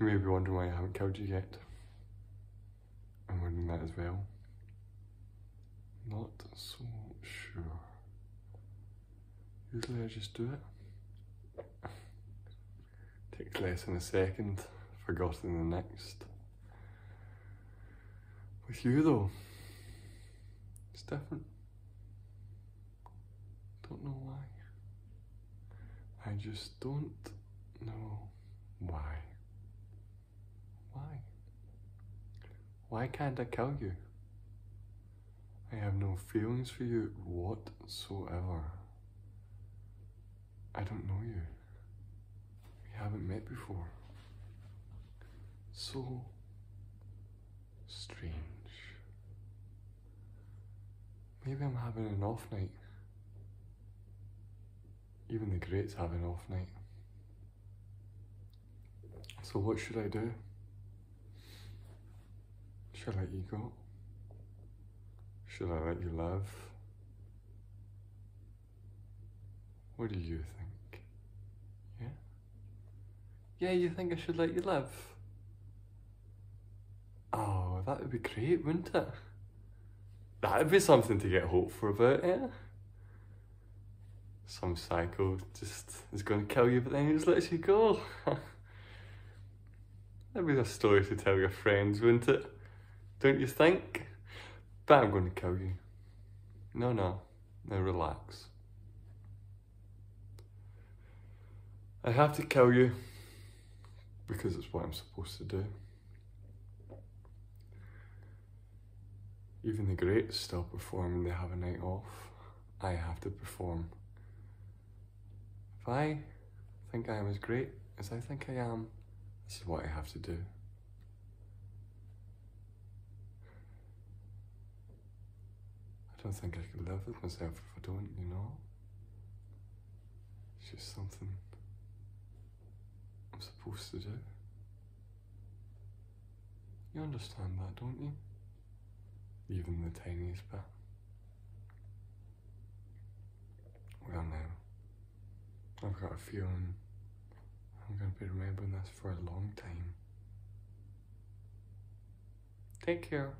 You may be wondering why I haven't killed you yet. I'm wondering that as well. Not so sure. Usually I just do it. Takes less than a second, forgotten the next. With you though, it's different. Don't know why. I just don't know why. Why? Why can't I kill you? I have no feelings for you whatsoever. I don't know you. We haven't met before. So strange. Maybe I'm having an off night. Even the greats have an off night. So what should I do? Should I let you go? Should I let you love? What do you think? Yeah? Yeah, you think I should let you live? Oh, that would be great, wouldn't it? That'd be something to get hopeful about, yeah? Some psycho just is going to kill you, but then he just lets you go. That'd be a story to tell your friends, wouldn't it? Don't you think? But I'm going to kill you. No, no. Now relax. I have to kill you because it's what I'm supposed to do. Even the greats still perform when they have a night off. I have to perform. If I think I am as great as I think I am, this is what I have to do. Don't think I could live with myself if I don't, you know? It's just something I'm supposed to do. You understand that, don't you? Even the tiniest bit. Well, now, I've got a feeling I'm going to be remembering this for a long time. Take care.